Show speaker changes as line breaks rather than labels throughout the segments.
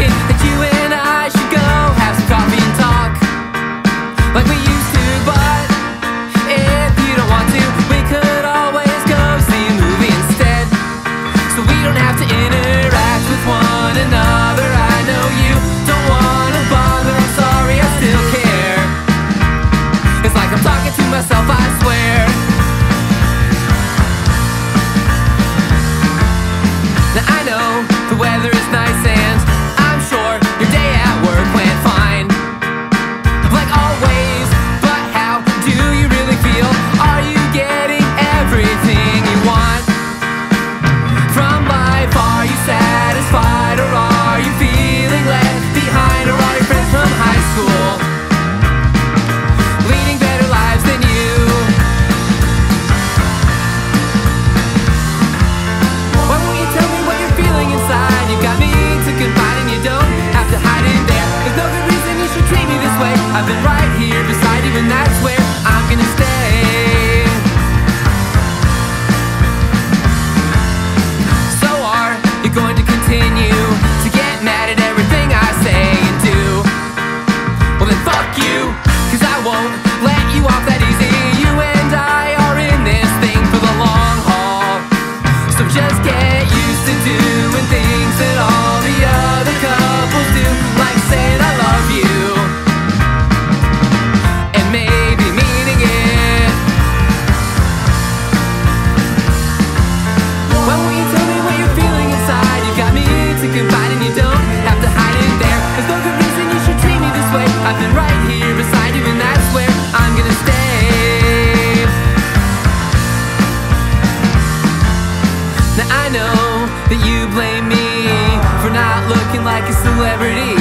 thinking that you like a celebrity.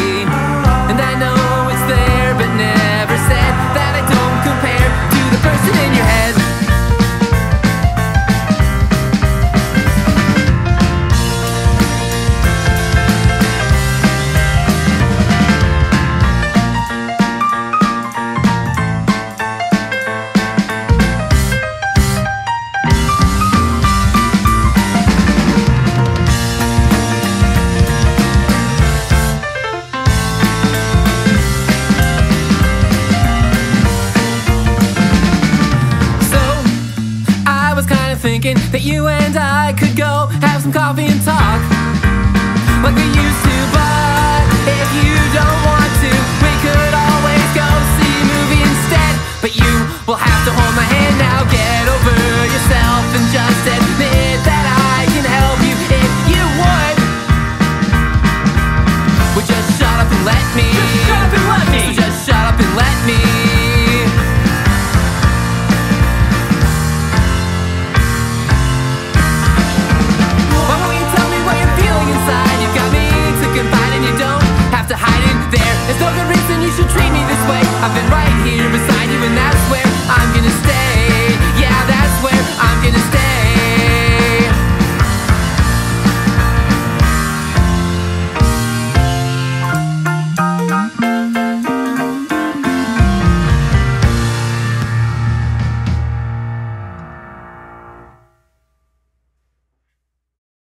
was kinda thinking that you and I could go have some coffee and talk like we used to, but.